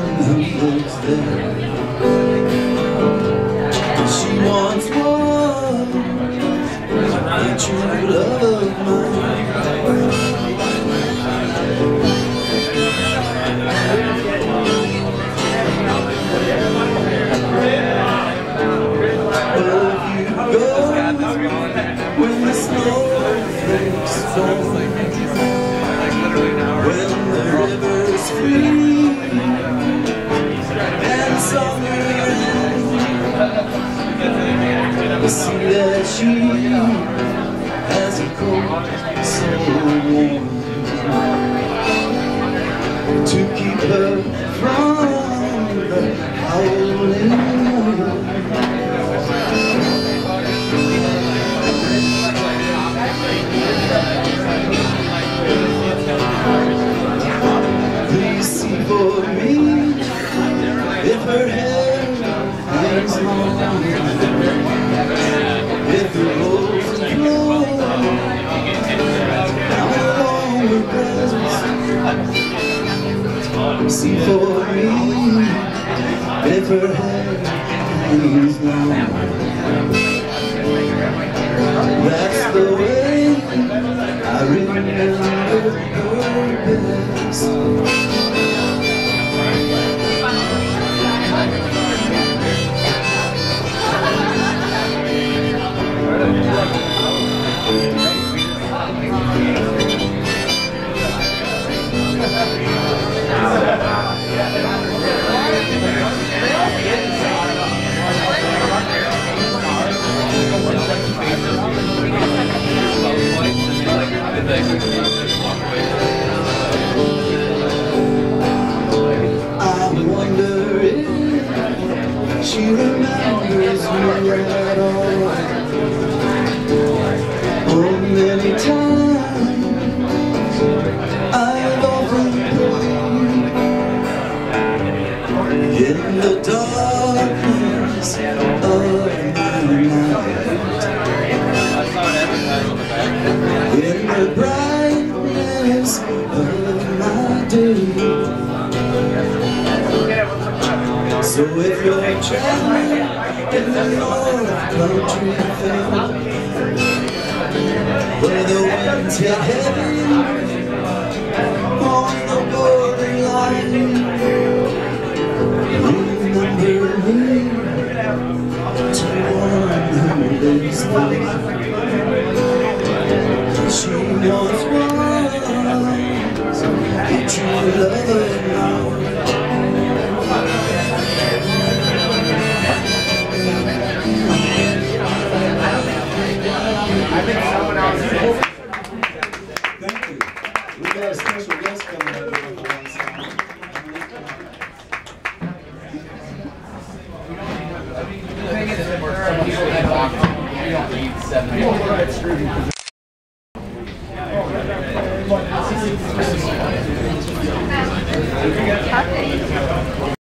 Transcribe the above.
Who lives there. She wants one, a true love of mine. When the When the river's free she has a coat so warm. To keep her See for me. If her hair hangs I wonder if she remembers me at all. Oh, many times in the darkness of my night, in the brightness of my day. So if you're traveling in the North Country Where the winds hit heavy She wants